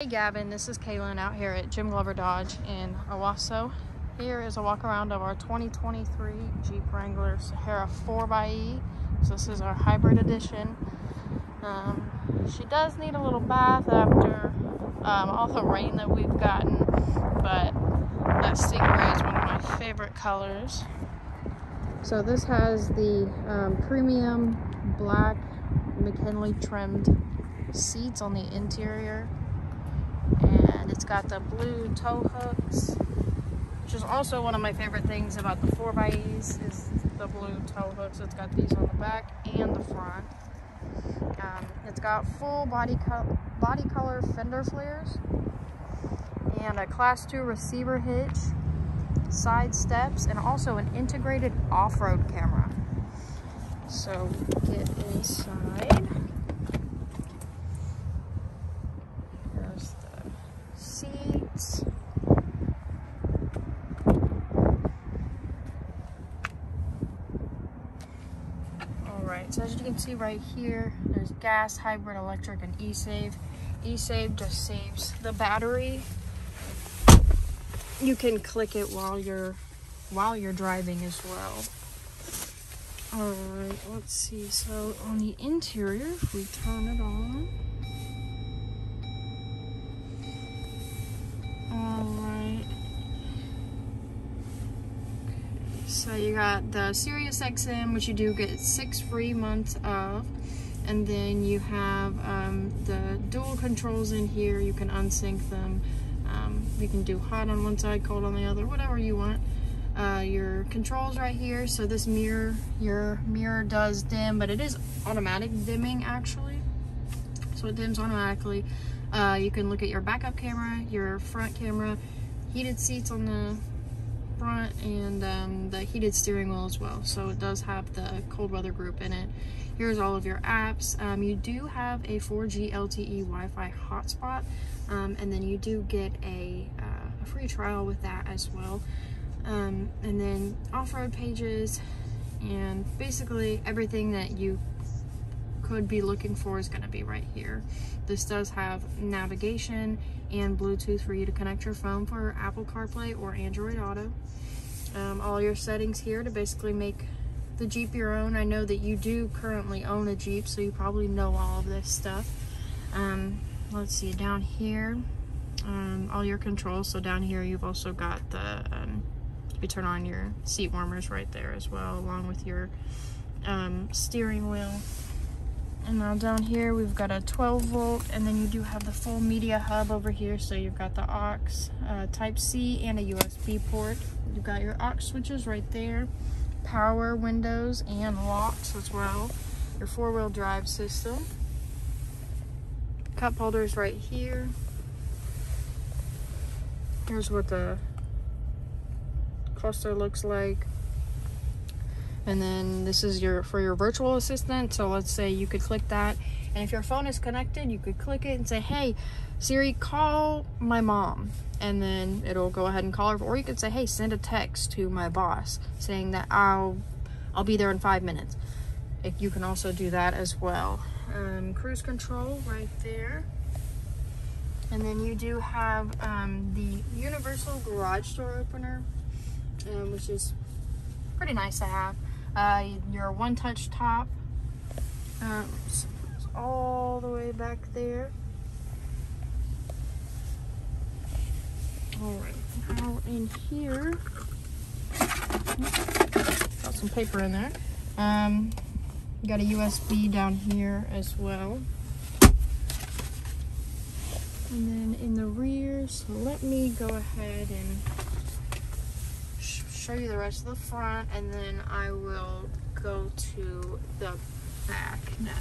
Hey Gavin, this is Kaylin out here at Jim Glover Dodge in Owasso. Here is a walk around of our 2023 Jeep Wrangler Sahara 4xE. So this is our hybrid edition. Um, she does need a little bath after um, all the rain that we've gotten, but that Sting-Gray is one of my favorite colors. So this has the um, premium black McKinley trimmed seats on the interior and it's got the blue tow hooks which is also one of my favorite things about the 4xEs is the blue tow hooks. It's got these on the back and the front. Um, it's got full body, co body color fender flares and a class 2 receiver hitch side steps and also an integrated off-road camera. So get inside Alright, so as you can see right here, there's gas, hybrid, electric, and e-save. E-save just saves the battery. You can click it while you're while you're driving as well. Alright, let's see. So on the interior, if we turn it on, you got the Sirius XM, which you do get six free months of. And then you have um, the dual controls in here. You can unsync them. Um, you can do hot on one side, cold on the other, whatever you want. Uh, your controls right here. So this mirror, your mirror does dim, but it is automatic dimming actually. So it dims automatically. Uh, you can look at your backup camera, your front camera, heated seats on the front and um, the heated steering wheel as well. So it does have the cold weather group in it. Here's all of your apps. Um, you do have a 4G LTE Wi-Fi hotspot um, and then you do get a, uh, a, free trial with that as well. Um, and then off-road pages and basically everything that you could be looking for is going to be right here. This does have navigation and Bluetooth for you to connect your phone for Apple CarPlay or Android Auto. Um, all your settings here to basically make the Jeep your own. I know that you do currently own a Jeep, so you probably know all of this stuff. Um, let's see, down here, um, all your controls. So down here, you've also got the, um, you turn on your seat warmers right there as well, along with your um, steering wheel. And now down here we've got a 12 volt and then you do have the full media hub over here. So you've got the aux, uh, type C and a USB port. You've got your aux switches right there, power windows and locks as well. Your four wheel drive system. Cup holders right here. Here's what the cluster looks like and then this is your for your virtual assistant. So let's say you could click that. And if your phone is connected you could click it and say hey Siri call my mom. And then it'll go ahead and call her. Or you could say hey send a text to my boss saying that I'll I'll be there in five minutes. If you can also do that as well. Um, cruise control right there. And then you do have um, the universal garage door opener um, which is pretty nice to have uh, your one-touch top um, all the way back there. All right, now in here, got some paper in there. Um, got a USB down here as well. And then in the rear, so let me go ahead and show you the rest of the front and then I will go to the back now.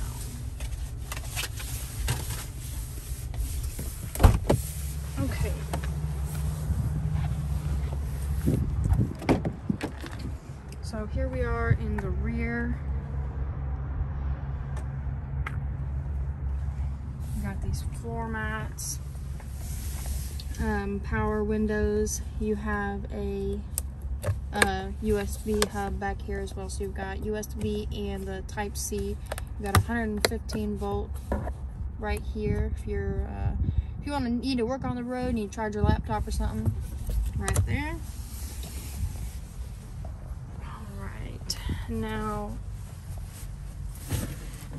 Okay. So here we are in the rear. We got these floor mats, um, power windows. You have a uh, USB hub back here as well. So you've got USB and the Type C. You've got 115 volt right here if you're uh, if you want to need to work on the road, need to charge your laptop or something, right there. All right, now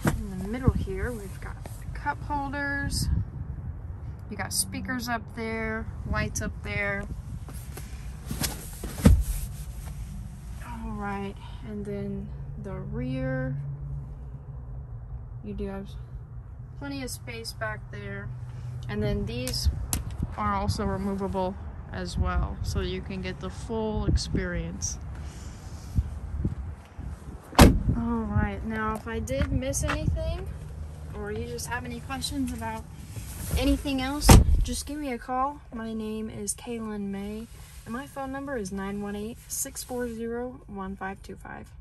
in the middle here, we've got cup holders. You got speakers up there, lights up there. All right, and then the rear, you do have plenty of space back there. And then these are also removable as well, so you can get the full experience. All right, now if I did miss anything, or you just have any questions about anything else, just give me a call. My name is Kaylin May, my phone number is 918 640 1525.